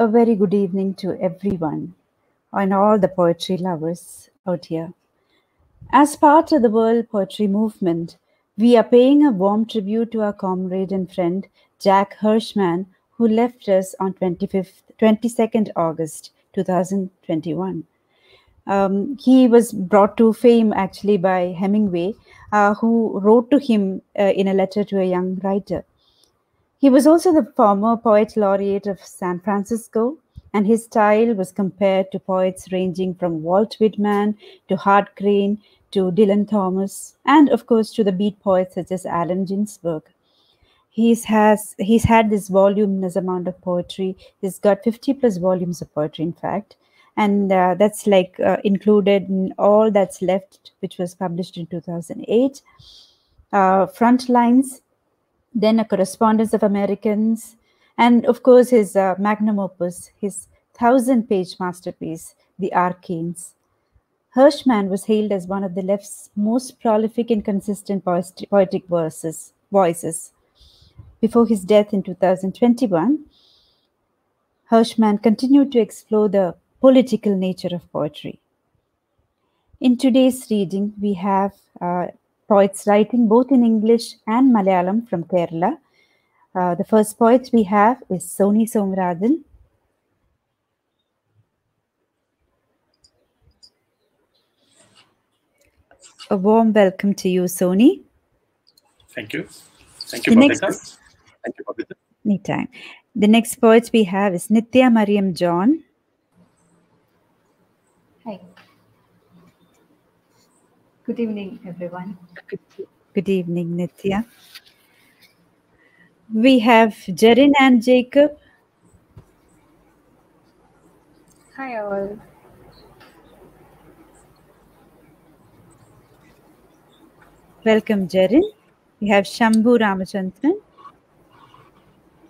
A very good evening to everyone and all the poetry lovers out here. As part of the World Poetry Movement, we are paying a warm tribute to our comrade and friend Jack Hirschman, who left us on 25th, 22nd August 2021. Um, he was brought to fame actually by Hemingway, uh, who wrote to him uh, in a letter to a young writer. He was also the former poet laureate of San Francisco, and his style was compared to poets ranging from Walt Whitman to Hart Crane to Dylan Thomas, and of course to the beat poets such as Allen Ginsberg. He's has he's had this voluminous amount of poetry. He's got 50 plus volumes of poetry, in fact, and uh, that's like uh, included in all that's left, which was published in 2008. Uh, Frontlines, then a correspondence of Americans, and of course his uh, magnum opus, his thousand-page masterpiece, The Arcanes. Hirschman was hailed as one of the left's most prolific and consistent poetic verses, voices. Before his death in 2021, Hirschman continued to explore the political nature of poetry. In today's reading, we have uh, poets writing both in English and Malayalam from Kerala. Uh, the first poet we have is Soni Somarajan. A warm welcome to you, Soni. Thank you. Thank you, Babita. Thank you, Babita. Anytime. The next poet we have is Nitya Mariam John. Hi. Good evening, everyone. Good, good evening, Nithya. We have Jerin Ann Jacob. Hi, all. Welcome, Jerin. We have Shambhu Ramachandran.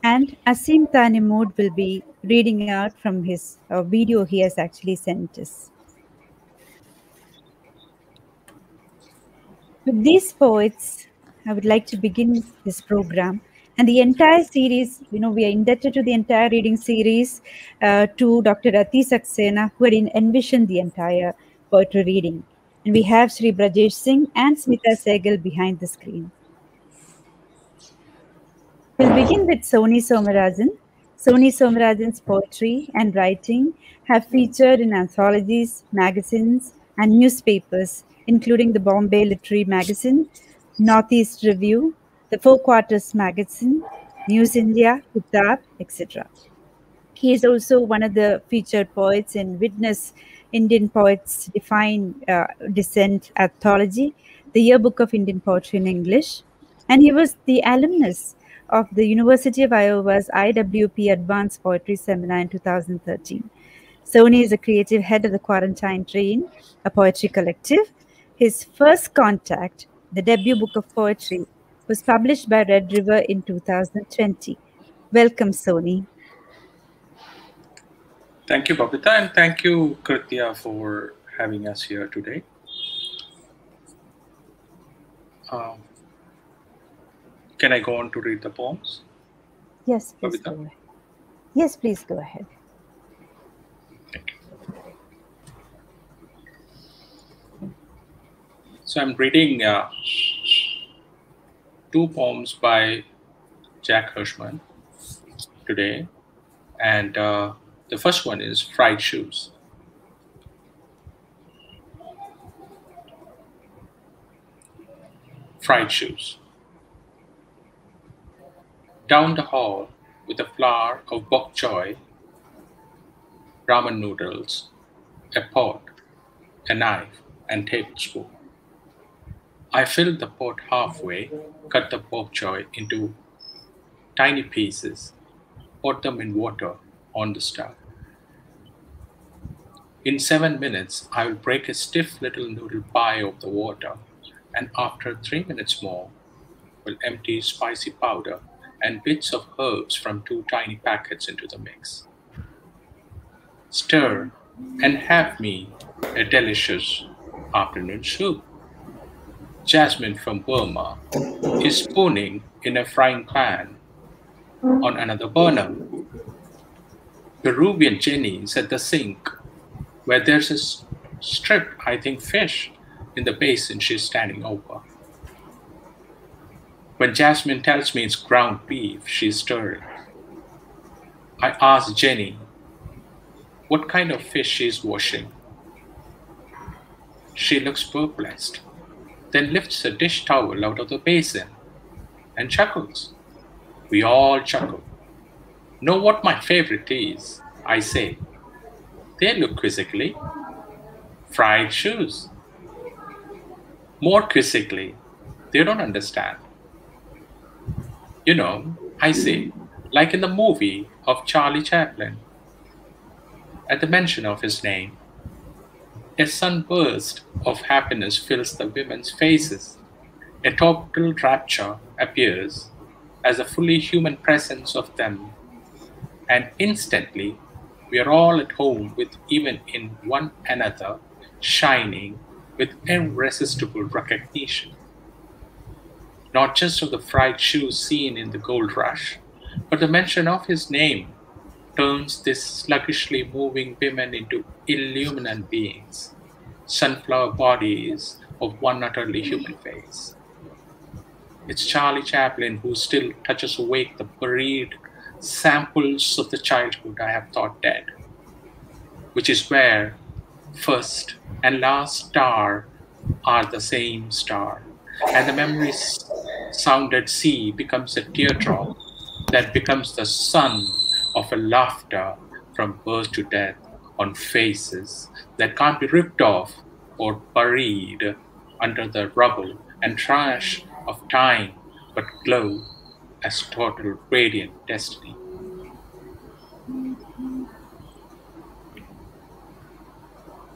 And Asim Tanimud will be reading out from his uh, video he has actually sent us. With these poets, I would like to begin this program. And the entire series, you know, we are indebted to the entire reading series uh, to Dr. Rati Saxena, who had envisioned the entire poetry reading. And we have Sri Brajesh Singh and Smita Sehgal behind the screen. We'll begin with Soni Somarajan. Soni Somarajan's poetry and writing have featured in anthologies, magazines, and newspapers, including the Bombay Literary Magazine, Northeast Review, the Four Quarters Magazine, News India, Kitab, etc. He is also one of the featured poets in Witness Indian Poets Define uh, Dissent Anthology, the Yearbook of Indian Poetry in English, and he was the alumnus of the University of Iowa's IWP Advanced Poetry Seminar in 2013. Soni is a creative head of the Quarantine Train, a poetry collective. His first contact, the debut book of poetry, was published by Red River in 2020. Welcome, Soni. Thank you, Babita, and thank you, Kritya, for having us here today. Um, can I go on to read the poems? Yes, please Babita? go ahead. Yes, please go ahead. Thank you. So I'm reading uh, two poems by Jack Hirschman today, and uh, the first one is Fried Shoes. Fried Shoes. Down the hall with a flower of bok choy, ramen noodles, a pot, a knife, and tablespoon. I filled the pot halfway, cut the bok choy into tiny pieces, put them in water on the stove. In seven minutes, I will break a stiff little noodle pie of the water, and after three minutes more, will empty spicy powder and bits of herbs from two tiny packets into the mix. Stir and have me a delicious afternoon soup. Jasmine from Burma is spooning in a frying pan on another burner. Peruvian Jenny is at the sink, where there's a strip, I think, fish in the basin she's standing over. When Jasmine tells me it's ground beef she's stirring, I ask Jenny what kind of fish she's washing. She looks perplexed, then lifts a dish towel out of the basin and chuckles. We all chuckle. Know what my favorite is? I say. They look quizzically. Fried shoes. More quizzically. They don't understand. You know, I say, like in the movie of Charlie Chaplin. At the mention of his name, a sunburst of happiness fills the women's faces. A total rapture appears as a fully human presence of them, and instantly we are all at home with even in one another, shining with irresistible recognition. Not just of the fried shoes seen in the gold rush, but the mention of his name turns these sluggishly moving women into illuminant beings, sunflower bodies of one utterly human face. It's Charlie Chaplin who still touches awake the buried samples of the childhood I have thought dead, which is where first and last star are the same star, and the memory's sounded sea becomes a teardrop that becomes the sun of a laughter from birth to death on faces that can't be ripped off or buried under the rubble and trash of time but glow as total radiant destiny.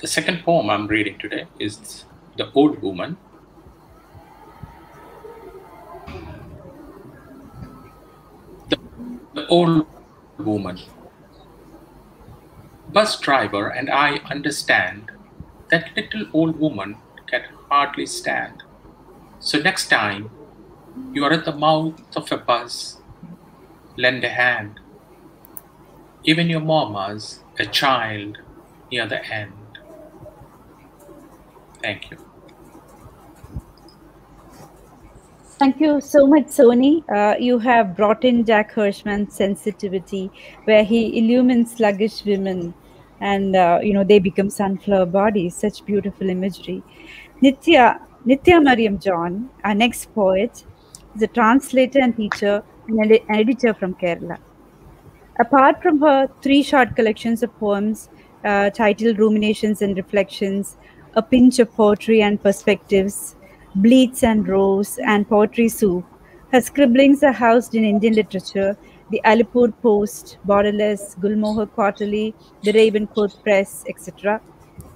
The second poem I'm reading today is The Old Woman. The, Old Woman. Bus driver and I understand that little old woman can hardly stand. So next time you are at the mouth of a bus, lend a hand. Even your mama's a child near the end. Thank you. Thank you so much, Soni. Uh, you have brought in Jack Hirschman's sensitivity, where he illumines sluggish women, and uh, you know they become sunflower bodies. Such beautiful imagery. Nitya Nitya Mariam John, our next poet, is a translator and teacher and an editor from Kerala. Apart from her three short collections of poems uh, titled Ruminations and Reflections, A Pinch of Poetry and Perspectives, Bleats and Rose, and Poetry Soup, her scribblings are housed in Indian literature, the Alipore Post, Borderless, Gulmohar Quarterly, the Ravencourt Press, etc.,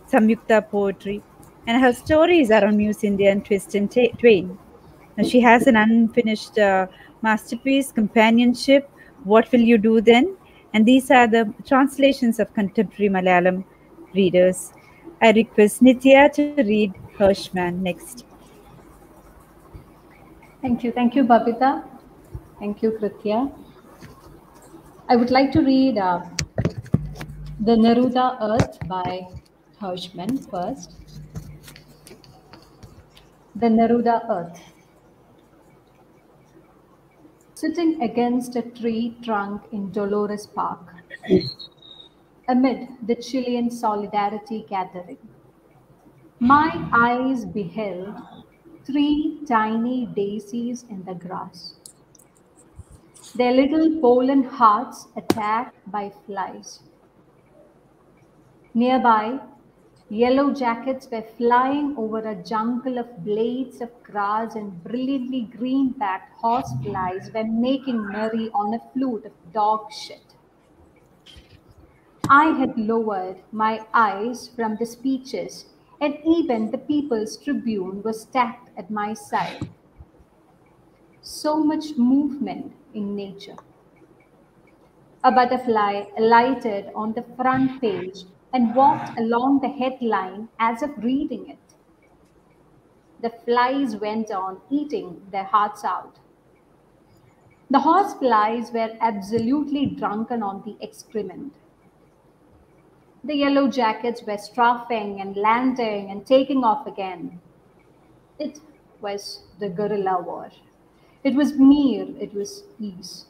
Samyukta Poetry, and her stories are on Muse India and Twist and Twain. Now, she has an unfinished uh, masterpiece, Companionship, What Will You Do Then? And these are the translations of contemporary Malayalam readers. I request Nitya to read Hirschman next. Thank you. Thank you, Babita. Thank you, Kritya. I would like to read uh, The Neruda Earth by Hirschman first. The Neruda Earth. Sitting against a tree trunk in Dolores Park, amid the Chilean solidarity gathering, my eyes beheld three tiny daisies in the grass, their little pollen hearts attacked by flies. Nearby, yellow jackets were flying over a jungle of blades of grass, and brilliantly green backed horseflies were making merry on a flute of dog shit. I had lowered my eyes from the speeches, and even the People's Tribune was stacked at my side. So much movement in nature. A butterfly alighted on the front page and walked along the headline as if reading it. The flies went on eating their hearts out. The horseflies were absolutely drunken on the excrement. The yellow jackets were strafing and landing and taking off again. It was the guerrilla war. It was Mir, it was peace.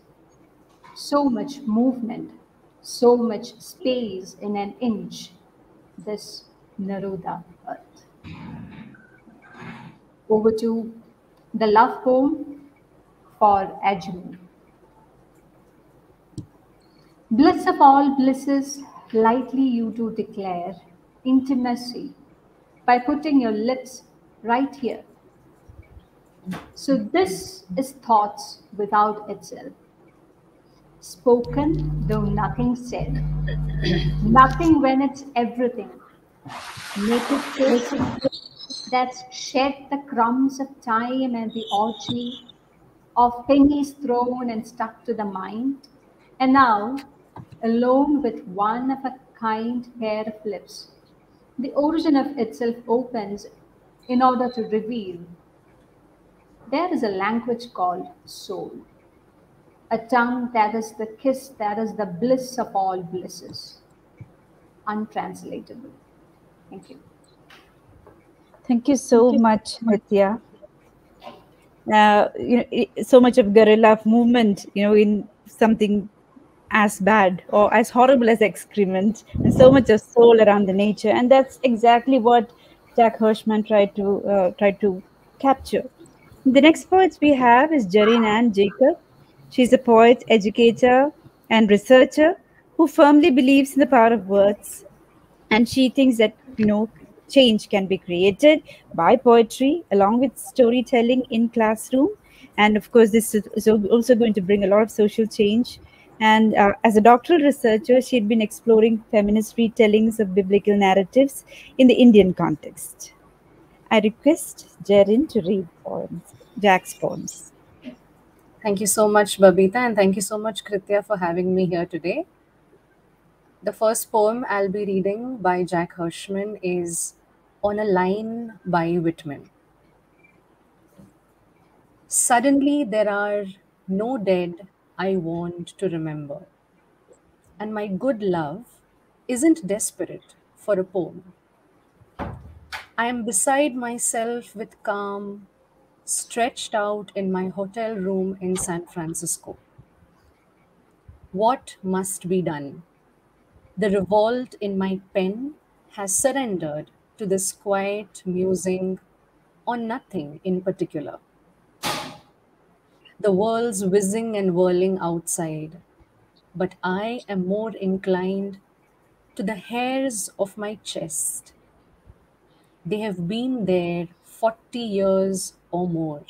So much movement, so much space in an inch. This Neruda earth. Over to the love poem for Ajmu. Bliss of all blisses, lightly you do declare intimacy by putting your lips right here. So, this is thoughts without itself. Spoken, though nothing said. nothing when it's everything. Naked face that's shed the crumbs of time and the orgy of pennies thrown and stuck to the mind. And now, alone with one of a kind pair of lips, the origin of itself opens in order to reveal there is a language called soul, a tongue that is the kiss, that is the bliss of all blisses, untranslatable. Thank you. Thank you so much, Nitya. Uh, you know, so much of guerrilla movement, you know, in something as bad or as horrible as excrement, and so much of soul around the nature, and that's exactly what Jack Hirschman tried to uh, to capture. The next poets we have is Jerin Ann Jacob. She's a poet, educator, and researcher who firmly believes in the power of words, and she thinks that you know change can be created by poetry along with storytelling in classroom and of course this is also going to bring a lot of social change and uh, as a doctoral researcher she had been exploring feminist retellings of biblical narratives in the indian context i request jerin to read poems jack's poems Thank you so much, Babita, and thank you so much, Kritya, for having me here today. The first poem I'll be reading by Jack Hirschman is On a Line by Whitman. Suddenly, there are no dead I want to remember, and my good love isn't desperate for a poem. I am beside myself with calm, stretched out in my hotel room in San Francisco. What must be done? The revolt in my pen has surrendered to this quiet musing on nothing in particular. The world's whizzing and whirling outside, but I am more inclined to the hairs of my chest. They have been there 40 years or more,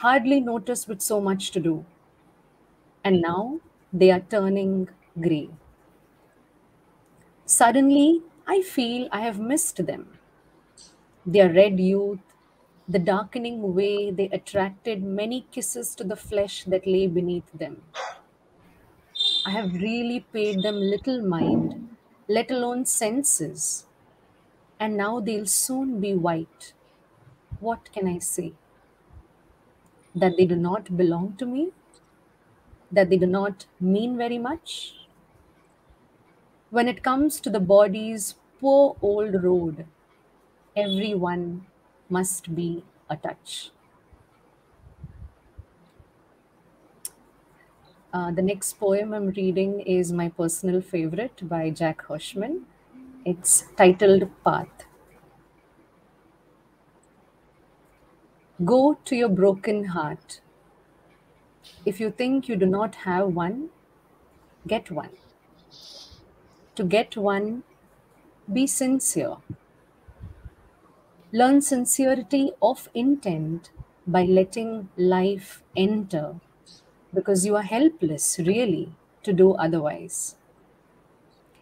hardly noticed with so much to do, and now they are turning grey. Suddenly, I feel I have missed them. Their red youth, the darkening way they attracted many kisses to the flesh that lay beneath them. I have really paid them little mind, let alone senses, and now they'll soon be white. What can I say? That they do not belong to me? That they do not mean very much? When it comes to the body's poor old road, everyone must be a touch. Uh, the next poem I'm reading is my personal favorite by Jack Hirschman. It's titled Path. Go to your broken heart. If you think you do not have one, get one. To get one, be sincere. Learn sincerity of intent by letting life enter because you are helpless, really, to do otherwise.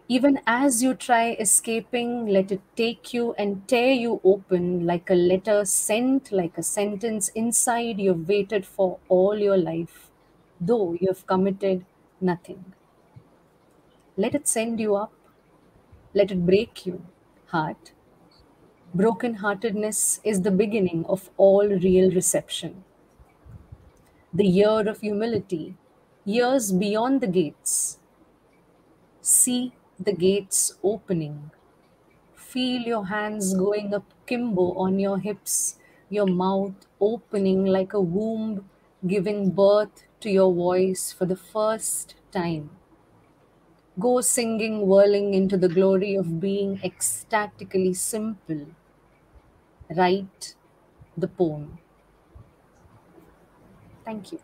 Even as you try escaping, let it take you and tear you open like a letter sent, like a sentence inside you've waited for all your life, though you have committed nothing. Let it send you up. Let it break you, heart. Broken-heartedness is the beginning of all real reception. The year of humility, years beyond the gates. See the gates opening. Feel your hands going up kimbo on your hips, your mouth opening like a womb, giving birth to your voice for the first time. Go singing, whirling into the glory of being ecstatically simple. Write the poem. Thank you.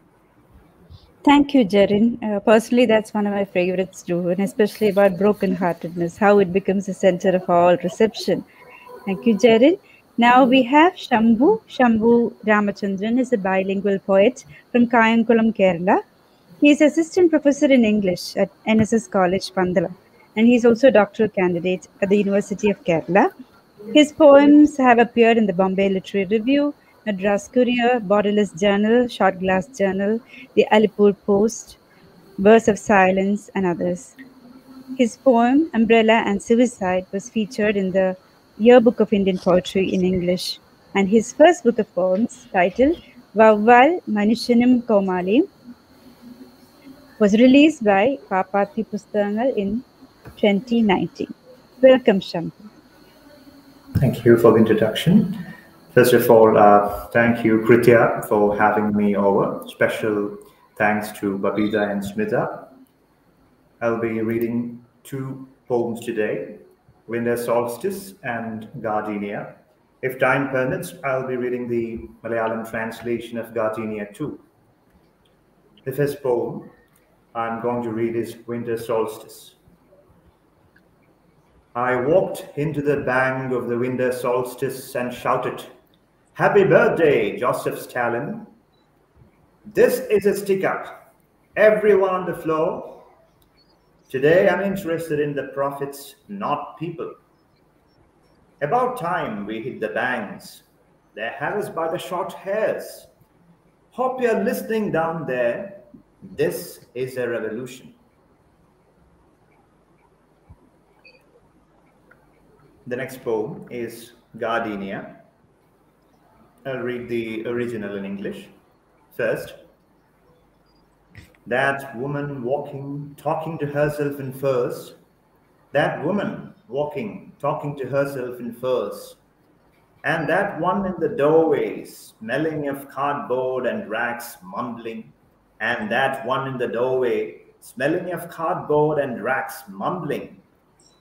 Thank you, Jerin. Uh, personally, that's one of my favorites too, and especially about brokenheartedness, how it becomes the center of all reception. Thank you, Jerin. Now we have Shambhu. Shambhu Ramachandran is a bilingual poet from Kayamkulam, Kerala. He is assistant professor in English at NSS College, Pandalam, and he is also a doctoral candidate at the University of Kerala. His poems have appeared in the Bombay Literary Review, Madras Courier, Borderless Journal, Shot Glass Journal, the Alipore Post, Verse of Silence, and others. His poem, Umbrella and Suicide, was featured in the Yearbook of Indian Poetry in English, and his first book of poems, titled Vavval Manushanum Komali, was released by Papati Pustakangal in 2019. Welcome, Shambhu. Thank you for the introduction. First of all, uh, thank you, Kritya, for having me over. Special thanks to Babita and Smita. I'll be reading two poems today Winter Solstice and Gardenia. If time permits, I'll be reading the Malayalam translation of Gardenia too. The first poem I'm going to read is Winter Solstice. I walked into the bang of the winter solstice and shouted, Happy birthday, Joseph Stalin. This is a stick up. Everyone on the floor. Today I'm interested in the profits, not people. About time we hit the bangs. They have us by the short hairs. Hope you're listening down there. This is a revolution. The next poem is Gardenia. I'll read the original in English. First, that woman walking, talking to herself in furs. That woman walking, talking to herself in furs. And that one in the doorway, smelling of cardboard and rags, mumbling. And that one in the doorway, smelling of cardboard and rags, mumbling.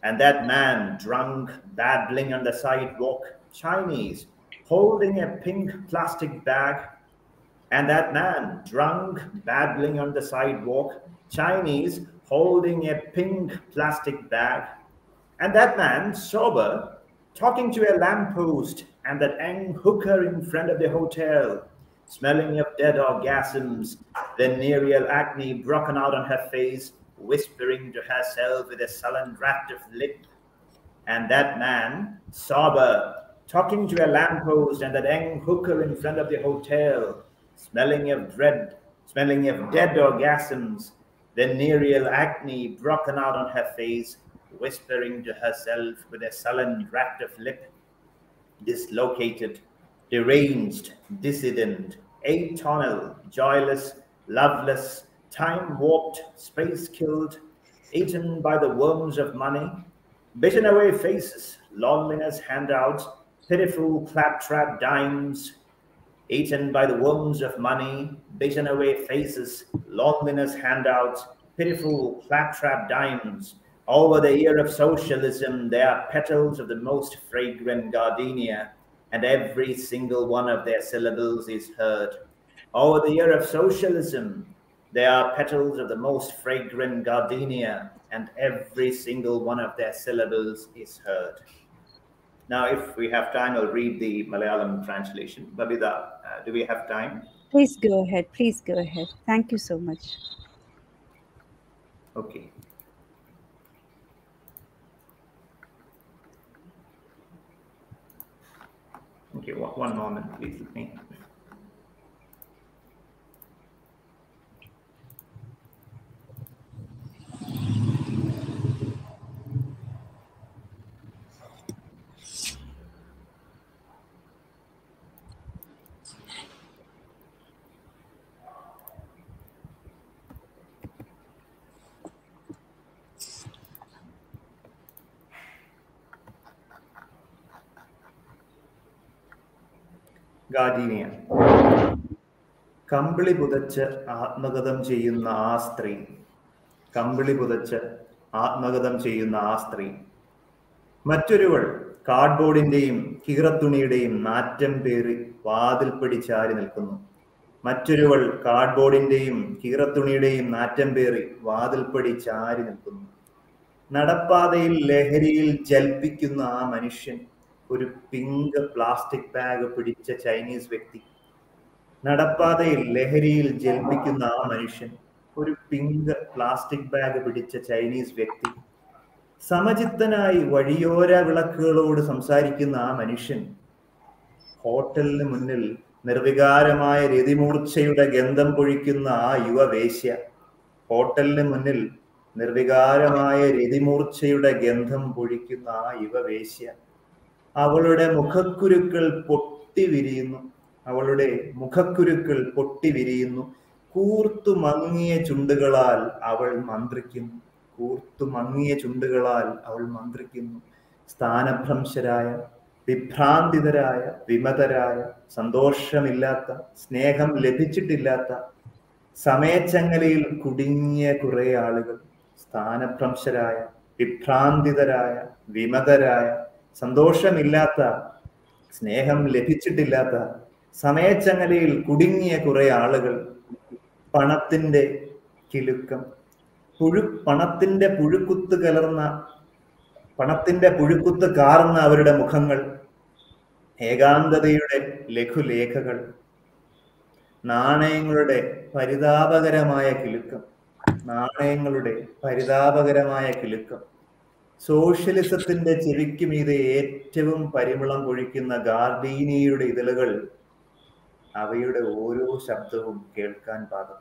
And that man, drunk, babbling on the sidewalk, Chinese, holding a pink plastic bag. And that man, drunk, babbling on the sidewalk, Chinese, holding a pink plastic bag. And that man, sober, talking to a lamppost, and that young hooker in front of the hotel, smelling of dead orgasms, venereal acne broken out on her face, whispering to herself with a sullen draft of lip. And that man, sober, talking to a lamppost and that young hooker in front of the hotel, smelling of dread, smelling of dead orgasms, venereal acne broken out on her face, whispering to herself with a sullen draft of lip, dislocated, deranged, dissident, atonal, joyless, loveless, time warped, space killed, eaten by the worms of money, bitten away faces, loneliness handouts, pitiful claptrap dimes, eaten by the worms of money, bitten away faces, loneliness handouts, pitiful claptrap dimes. Over the year of socialism, they are petals of the most fragrant gardenia, and every single one of their syllables is heard. Over the year of socialism, there are petals of the most fragrant gardenia, and every single one of their syllables is heard. Now, if we have time, I'll read the Malayalam translation. Babita, uh, do we have time? Please go ahead. Please go ahead. Thank you so much. Okay. Okay, one one moment, please. Let കമ്പിളി പുതച്ച് ആത്മഗതം ചെയ്യുന്ന ആ സ്ത്രീ. കമ്പിളി പുതച്ച് ആത്മഗതം ചെയ്യുന്ന ആ സ്ത്രീ. മറ്റൊരുവൾ കാർഡ്ബോർഡിന്റെയും കീറത്തുണിയുടെയും നാറ്റം പേറി വാതിൽ പിടിച്ചാരി നിൽക്കുന്നു. മറ്റൊരുവൾ കാർഡ്ബോർഡിന്റെയും കീറത്തുണിയുടെയും നാറ്റം പേറി വാതിൽ പിടിച്ചാരി നിൽക്കുന്നു. നടപ്പാതയിൽ ലഹരിയിൽ ജൽപ്പിക്കുന്ന ആ മനുഷ്യൻ ഒരു പിങ്ക് പ്ലാസ്റ്റിക് ബാഗ് പിടിച്ച ചൈനീസ് വ്യക്തി. നടപ്പാതയിൽ ലഹരിയിൽ ജൽപ്പിക്കുന്ന ആ മനുഷ്യൻ ഒരു പിങ്ക് പ്ലാസ്റ്റിക് ബാഗ് പിടിച്ച ചൈനീസ് വ്യക്തി. സമചിത്തനായി വഴിയോര വിളക്കുകളോട് സംസാരിക്കുന്ന ആ മനുഷ്യൻ ഹോട്ടലിന് മുന്നിൽ നിർവികാരമായ രതിമൂർച്ചയുടെ ഗന്ധം പൊഴിക്കുന്ന ആ യുവവേശ്യ ഹോട്ടലിന് മുന്നിൽ നിർവികാരമായ രതിമൂർച്ചയുടെ ഗന്ധം പൊഴിക്കുന്ന ആ യുവവേശ്യ അവളുടെ മുഖക്കുരുക്കൾ പൊട്ടി വിരിയുന്നു. അവളുടെ മുഖക്കുരുക്കൾ പൊട്ടി വിരിയുന്നു. കൂർത്തു മങ്ങിയ ചുണ്ടുകളാൽ അവൾ മന്ത്രിക്കുന്നു. കൂർത്തു മങ്ങിയ ചുണ്ടുകളാൽ അവൾ മന്ത്രിക്കുന്നു. സ്ഥാനഭ്രംശരായ വിഭ്രാന്തിതരായ വിമതരായ സന്തോഷമില്ലാത്ത സ്നേഹം ലഭിച്ചിട്ടില്ലാത്ത സമയച്ചങ്ങലയിൽ കുടുങ്ങിയ കുറെ ആളുകൾ സ്ഥാനഭ്രംശരായ വിഭ്രാന്തിതരായ വിമതരായ സന്തോഷമില്ലാത്ത സ്നേഹം ലഭിച്ചിട്ടില്ലാത്ത സമയച്ചങ്ങലയിൽ കുടുങ്ങിയ കുറെ ആളുകൾ പണത്തിന്റെ കിലുക്കം. പുഴു പണത്തിന്റെ പുഴുക്കുത്ത് കലർന്ന പണത്തിന്റെ പുഴുക്കുത്ത് കാർന്ന അവരുടെ മുഖങ്ങൾ ഏകാന്തതയുടെ ലഘുലേഖകൾ നാണയങ്ങളുടെ പരിതാപകരമായ കിലുക്കം നാണയങ്ങളുടെ പരിതാപകരമായ കിലുക്കം. സോഷ്യലിസത്തിന്റെ ചെവിക്ക് മീതെ ഏറ്റവും പരിമളം കൊഴിക്കുന്ന ഗാർഡീനിയുടെ ഇതളുകൾ അവയുടെ ഓരോ ശബ്ദവും കേൾക്കാൻ പാകം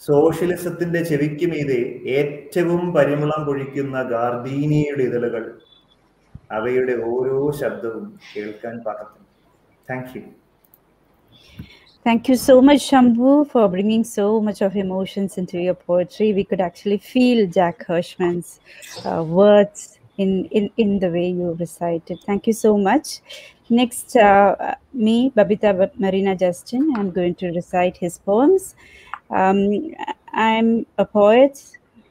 സോഷ്യലിസത്തിന്റെ ചെവിക്ക് മീതെ ഏറ്റവും പരിമളം കൊഴിക്കുന്ന ഗാർഡീനിയുടെ ഇതളുകൾ അവയുടെ ഓരോ ശബ്ദവും കേൾക്കാൻ പാകത്തിന് thank you Thank you so much, Shambhu, for bringing so much of emotions into your poetry. We could actually feel Jack Hirschman's uh, words in, in, in the way you recited. Thank you so much. Next, uh, me, Babita Marina Justin, I'm going to recite his poems. Um, I'm a poet.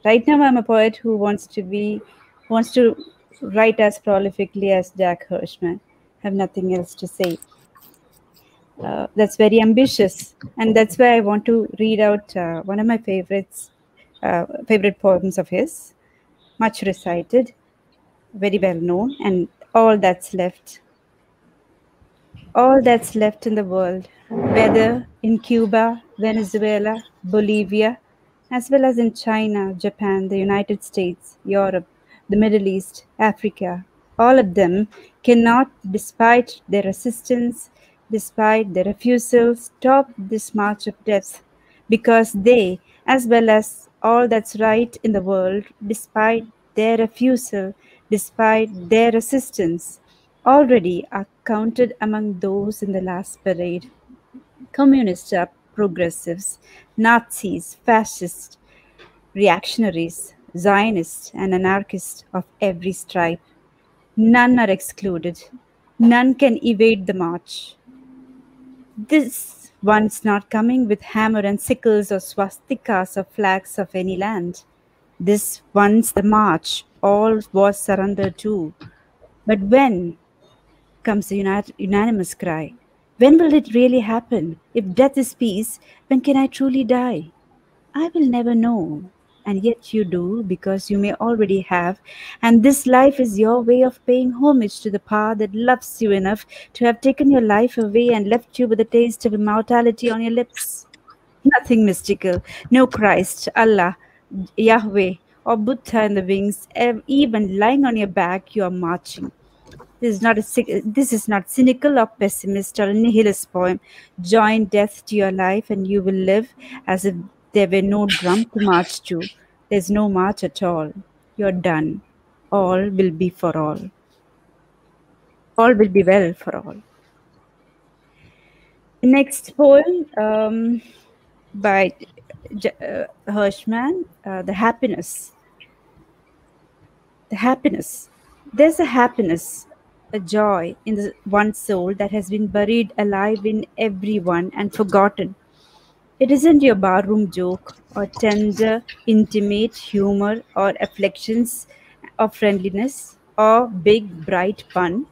Right now, I'm a poet who wants to be, wants to write as prolifically as Jack Hirschman. I have nothing else to say. Uh, that's very ambitious, and that's why I want to read out uh, one of my favorites, uh, favorite poems of his, much recited, very well known, and all that's left. All that's left in the world, whether in Cuba, Venezuela, Bolivia, as well as in China, Japan, the United States, Europe, the Middle East, Africa, all of them cannot, despite their resistance, despite their refusal, stop this march of death, because they, as well as all that's right in the world, despite their refusal, despite their resistance, already are counted among those in the last parade. Communists are progressives, Nazis, fascists, reactionaries, Zionists, and anarchists of every stripe. None are excluded. None can evade the march. This one's not coming with hammer and sickles or swastikas or flags of any land. This one's the march, all was surrendered to. But when comes the unanimous cry? When will it really happen? If death is peace, when can I truly die? I will never know. And yet you do, because you may already have. And this life is your way of paying homage to the power that loves you enough to have taken your life away and left you with a taste of immortality on your lips. Nothing mystical, no Christ, Allah, Yahweh, or Buddha in the wings, even lying on your back, you are marching. This is not a this is not cynical or pessimist or nihilist poem. Join death to your life, and you will live as if there were no drum to march to. There's no march at all. You're done. All will be for all. All will be well for all. Next poem um, by uh, Hirschman, uh, The Happiness. The happiness. There's a happiness a joy in the one soul that has been buried alive in everyone and forgotten. It isn't your barroom joke or tender, intimate humor or afflictions of friendliness or big, bright pun.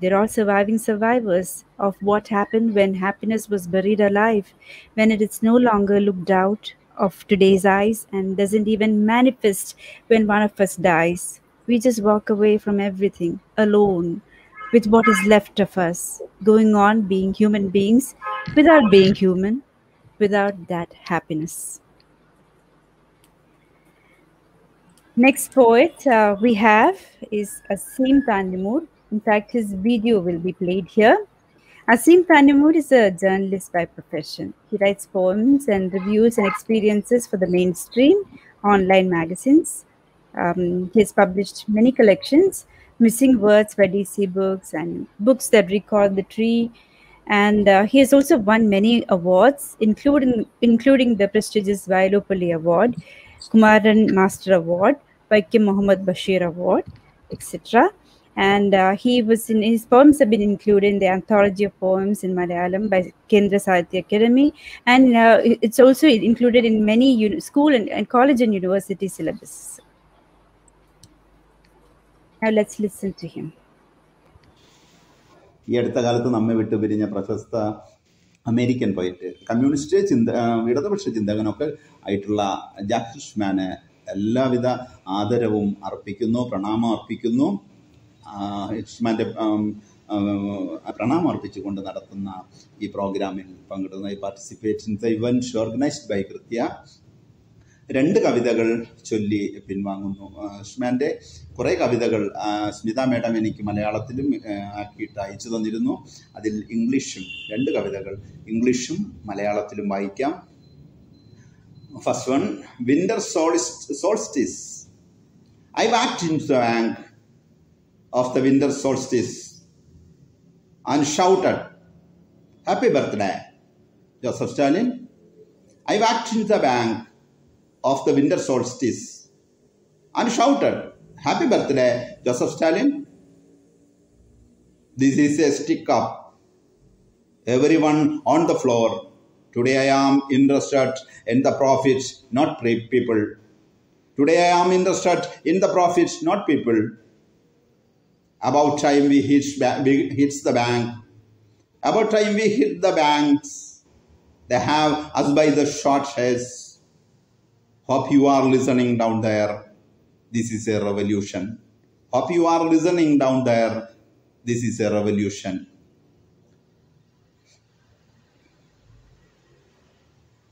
They're all surviving survivors of what happened when happiness was buried alive, when it is no longer looked out of today's eyes and doesn't even manifest when one of us dies. We just walk away from everything alone with what is left of us, going on being human beings without being human, without that happiness. Next poet uh, we have is Asim Tandimur. In fact, his video will be played here. Asim Tandimur is a journalist by profession. He writes poems and reviews and experiences for the mainstream online magazines. Um, he has published many collections, Missing Words by DC Books and books that recall the tree. And uh, he has also won many awards, including including the prestigious Vyloppilli Award, Kumaran Master Award, Vaikom Muhammad Basheer Award, etc. And uh, he was in his poems have been included in the anthology of poems in Malayalam by Kendra Sahitya Akademi, and uh, it's also included in many school and, and college and university syllabus. Now let's listen to him. ഈ അടുത്ത കാലത്ത് നമ്മെ വിട്ടു പിരിഞ്ഞ പ്രശസ്ത American പോയിട്ട് communist ചിന്ത ഇടതുപക്ഷ ചിന്തകനൊക്കെ ആയിട്ടുള്ള ജാക്ക് ഹിഷ്മാന് എല്ലാവിധ ആദരവും അർപ്പിക്കുന്നു പ്രണാമം അർപ്പിക്കുന്നു. ആ, ഹിഷ്മാന്റെ പ്രണാമം അർപ്പിച്ചുകൊണ്ട് നടത്തുന്ന ഈ പ്രോഗ്രാമിൽ പങ്കെടുക്കുന്ന ഈ participate in the events organised by കൃത്യ രണ്ട് കവിതകൾ ചൊല്ലി പിൻവാങ്ങുന്നു. ആ, ഹിഷ്മാന്റെ കുറേ കവിതകൾ സ്മിത മേഡം എനിക്ക് മലയാളത്തിലും ആക്കിയിട്ട് അയച്ചു തന്നിരുന്നു. അതിൽ ഇംഗ്ലീഷും രണ്ട് കവിതകൾ ഇംഗ്ലീഷും മലയാളത്തിലും വായിക്കാം. First one winter solstice I walked in the bank of the winter solstice and shouted happy birthday Joseph Stalin I walked in the bank of the winter solstice and shouted, Happy birthday, Joseph Stalin. This is a stick up. Everyone on the floor. Today I am interested in the profits, not people. Today I am interested in the profits, not people. About time we hit, we hits the bank. About time we hit the banks. They have us by the short hairs. Hope you are listening down there. This is a revolution. Hope you are listening down there. This is a revolution.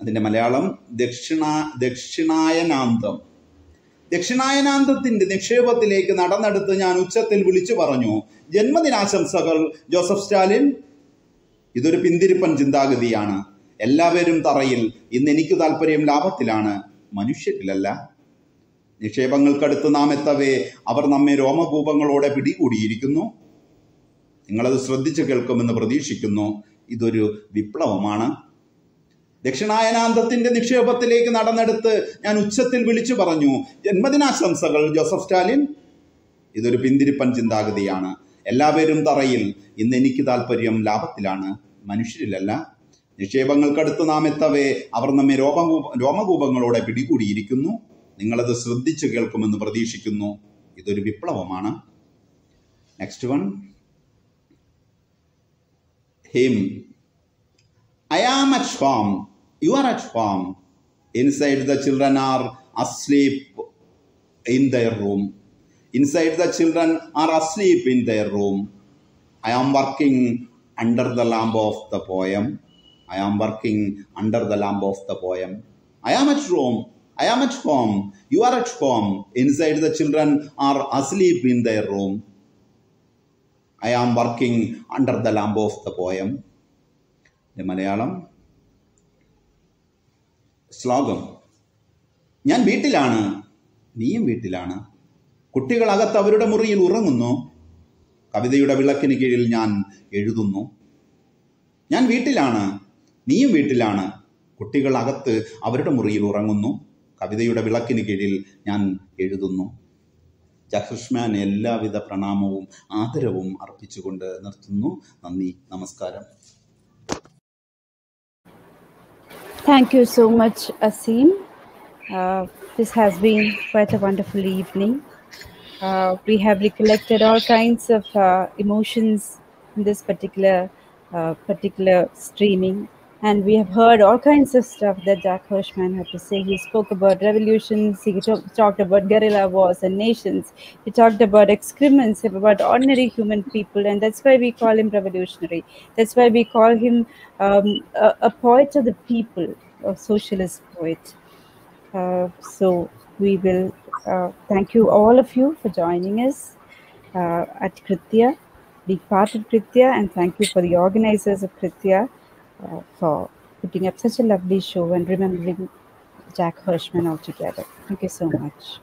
അതിന്റെ മലയാളം ദക്ഷിണ ദക്ഷിണായനാന്തം ദക്ഷിണായനാന്തത്തിന്റെ നിക്ഷേപത്തിലേക്ക് നടന്നെടുത്ത് ഞാൻ ഉച്ചത്തിൽ വിളിച്ചു പറഞ്ഞു ജന്മദിനാശംസകൾ Joseph Stalin ഇതൊരു പിന്തിരിപ്പൻ ചിന്താഗതിയാണ് എല്ലാവരും തറയിൽ ഇന്ന് എനിക്ക് താല്പര്യം ലാഭത്തിലാണ് മനുഷ്യരിലല്ല. നിക്ഷേപങ്ങൾക്കടുത്ത് നാം എത്തവേ അവർ നമ്മെ രോമകൂപങ്ങളോടെ പിടികൂടിയിരിക്കുന്നു. നിങ്ങളത് ശ്രദ്ധിച്ചു കേൾക്കുമെന്ന് പ്രതീക്ഷിക്കുന്നു. ഇതൊരു വിപ്ലവമാണ്. ദക്ഷിണായനാന്തത്തിന്റെ നിക്ഷേപത്തിലേക്ക് നടന്നെടുത്ത് ഞാൻ ഉച്ചത്തിൽ വിളിച്ചു പറഞ്ഞു ജന്മദിനാശംസകൾ ജോസഫ് സ്റ്റാലിൻ. ഇതൊരു പിന്തിരിപ്പൻ ചിന്താഗതിയാണ്. എല്ലാവരും തറയിൽ ഇന്ന് എനിക്ക് താല്പര്യം ലാഭത്തിലാണ്. മനുഷ്യരിലല്ല. നിക്ഷേപങ്ങൾക്കടുത്ത് നാം എത്തവേ. അവർ നമ്മെ രോമകൂപ രോമകൂപങ്ങളോടെ പിടികൂടിയിരിക്കുന്നു. നിങ്ങളത് ശ്രദ്ധിച്ചു കേൾക്കുമെന്ന് പ്രതീക്ഷിക്കുന്നു. ഇതൊരു വിപ്ലവമാണ്. Next one hymn I am at home you are at home inside the children are asleep in their room inside the children are asleep in their room I am working under the lamp of the poem I am working under the lamp of the poem. I am at home. I am at home. You are at home. Inside the children are asleep in their room. I am working under the lamp of the poem. ഇത് മലയാളം ശ്ലോകം ഞാൻ വീട്ടിലാണ് നീയും വീട്ടിലാണ് കുട്ടികൾ അകത്ത് അവരുടെ മുറിയിൽ ഉറങ്ങുന്നു കവിതയുടെ വിളക്കിന് കീഴിൽ ഞാൻ എഴുതുന്നു ഞാൻ വീട്ടിലാണ് നീയും വീട്ടിലാണ്. കുട്ടികൾഅകത്ത് അവരുടെ മുറിയിൽ ഉറങ്ങുന്നു. കവിതയുടെ വിളക്കിന് കീഴിൽ ഞാൻ എഴുതുന്നു. ജഹൃഷ്മാൻ എല്ലാവിധ പ്രണാമവും ആദരവും അർപ്പിച്ചുകൊണ്ട് നിർത്തുന്നു. നന്ദി നമസ്കാരം. Thank you so much Aseem this has been quite a wonderful evening we have recollected all kinds of emotions in this particular particular streaming and we have heard all kinds of stuff that Jack Hirschman had to say. He spoke about revolutions. He talk, talked about guerrilla wars and nations. He talked about excrements, about ordinary human people, and that's why we call him revolutionary. That's why we call him um, a, a poet of the people, a socialist poet. Uh, so we will uh, thank you all of you for joining us uh, at Kritya, be part of Kritya, and thank you for the organizers of Kritya for putting up such a lovely show and remembering Jack Hirschman altogether. Thank you so much.